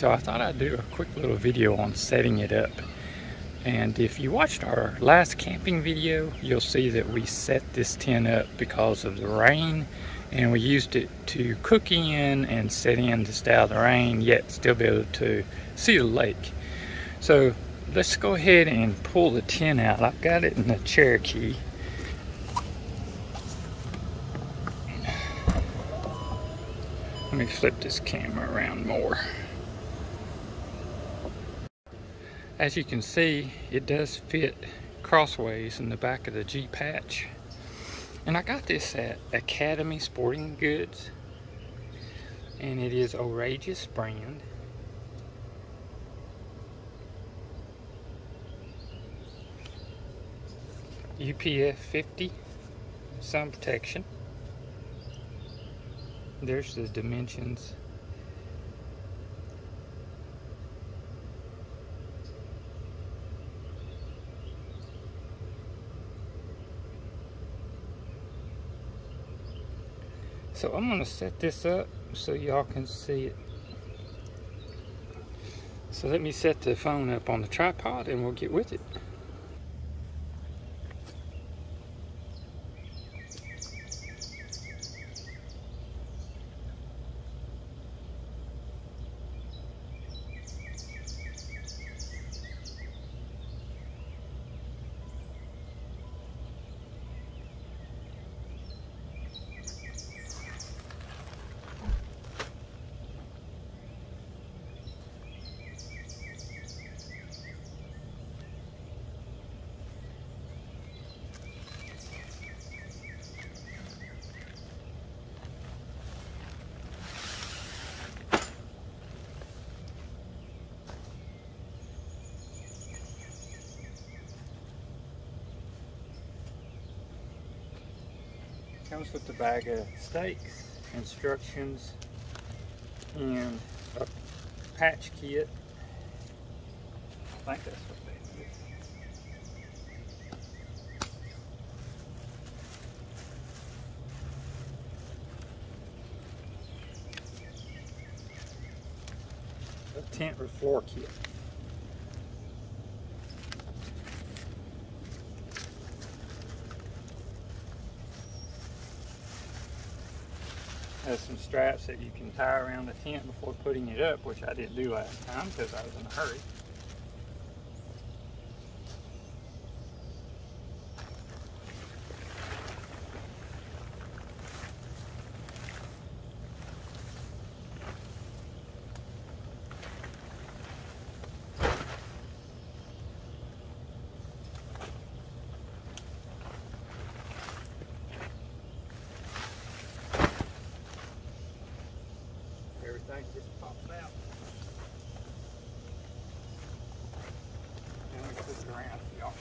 So I thought I'd do a quick little video on setting it up. And if you watched our last camping video, you'll see that we set this tent up because of the rain and we used it to cook in and set in to stay out of the rain, yet still be able to see the lake. So let's go ahead and pull the tent out. I've got it in the Cherokee. Let me flip this camera around more. As you can see, it does fit crossways in the back of the Jeep hatch. And I got this at Academy Sporting Goods. And it is O'Rageous brand. UPF 50 sun protection. There's the dimensions So I'm gonna set this up so y'all can see it. So let me set the phone up on the tripod and we'll get with it. Comes with the bag of stakes, instructions, and a patch kit. I think that's what. A tent or floor kit. Has some straps that you can tie around the tent before putting it up, which I didn't do last time because I was in a hurry. everything just pops out. And we put it around y'all.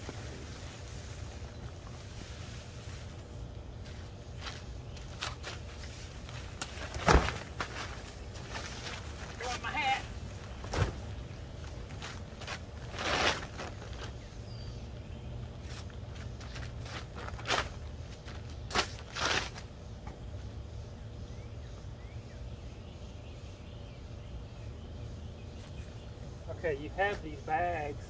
Okay, you have these bags.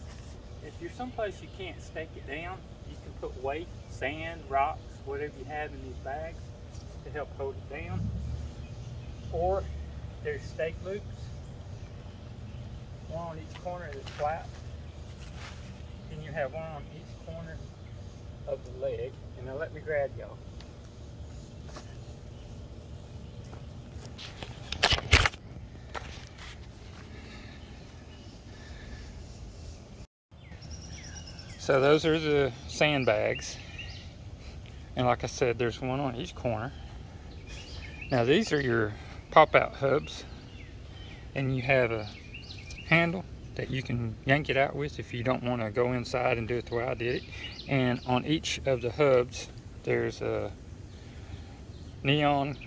If you're someplace you can't stake it down, you can put weight, sand, rocks, whatever you have in these bags to help hold it down. Or there's stake loops, one on each corner of that's flat. And you have one on each corner of the leg. And now let me grab y'all. So those are the sandbags. And like I said, there's one on each corner. Now these are your pop-out hubs. And you have a handle that you can yank it out with if you don't want to go inside and do it the way I did it. And on each of the hubs, there's a neon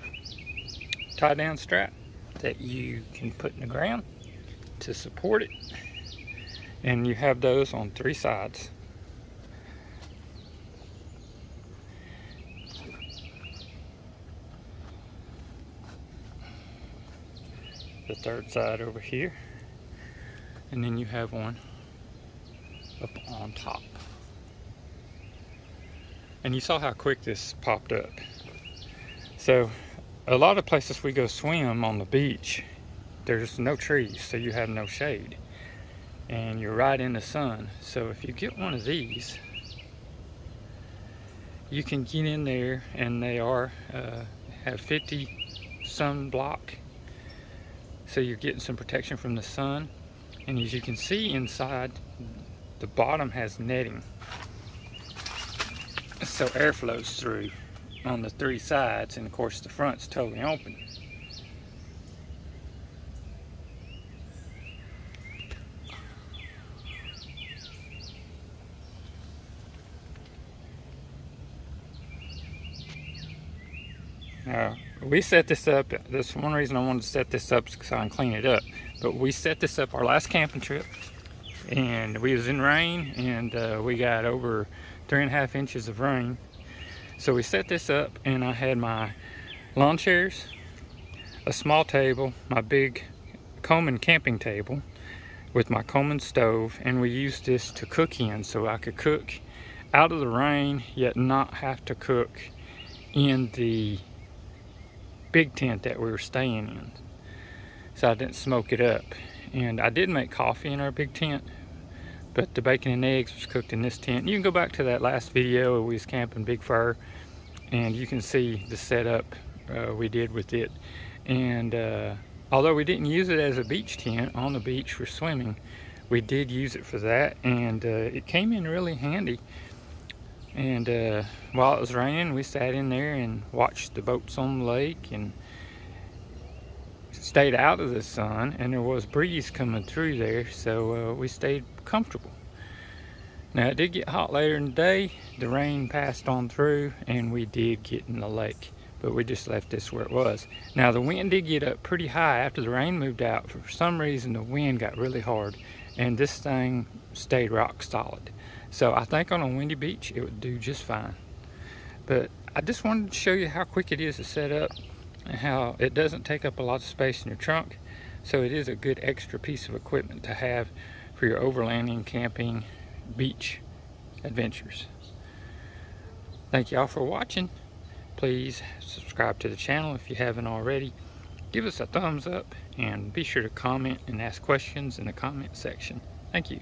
tie down strap that you can put in the ground to support it. And you have those on three sides. Third side over here and then you have one up on top. And you saw how quick this popped up. So a lot of places we go swim on the beach, there's no trees, so you have no shade. And you're right in the sun. So if you get one of these, you can get in there and they are uh, have 50 sunblock so you're getting some protection from the sun and as you can see inside the bottom has netting. So air flows through on the three sides and of course the front's totally open Now, we set this up, that's one reason I wanted to set this up because I can clean it up. But we set this up our last camping trip and we was in rain and uh, we got over three and a half inches of rain. So we set this up and I had my lawn chairs, a small table, my big Coleman camping table with my Coleman stove and we used this to cook in so I could cook out of the rain yet not have to cook in the big tent that we were staying in. So I didn't smoke it up. And I did make coffee in our big tent, but the bacon and eggs was cooked in this tent. You can go back to that last video where we was camping Big Fir, and you can see the setup uh, we did with it. And uh, although we didn't use it as a beach tent on the beach for swimming, we did use it for that, and uh, it came in really handy and uh, while it was raining, we sat in there and watched the boats on the lake and stayed out of the sun. And there was breeze coming through there, so uh, we stayed comfortable. Now it did get hot later in the day. The rain passed on through, and we did get in the lake. But we just left this where it was. Now the wind did get up pretty high after the rain moved out. For some reason, the wind got really hard, and this thing stayed rock solid. So I think on a windy beach, it would do just fine. But I just wanted to show you how quick it is to set up and how it doesn't take up a lot of space in your trunk. So it is a good extra piece of equipment to have for your overlanding, camping, beach adventures. Thank y'all for watching. Please subscribe to the channel if you haven't already. Give us a thumbs up and be sure to comment and ask questions in the comment section. Thank you.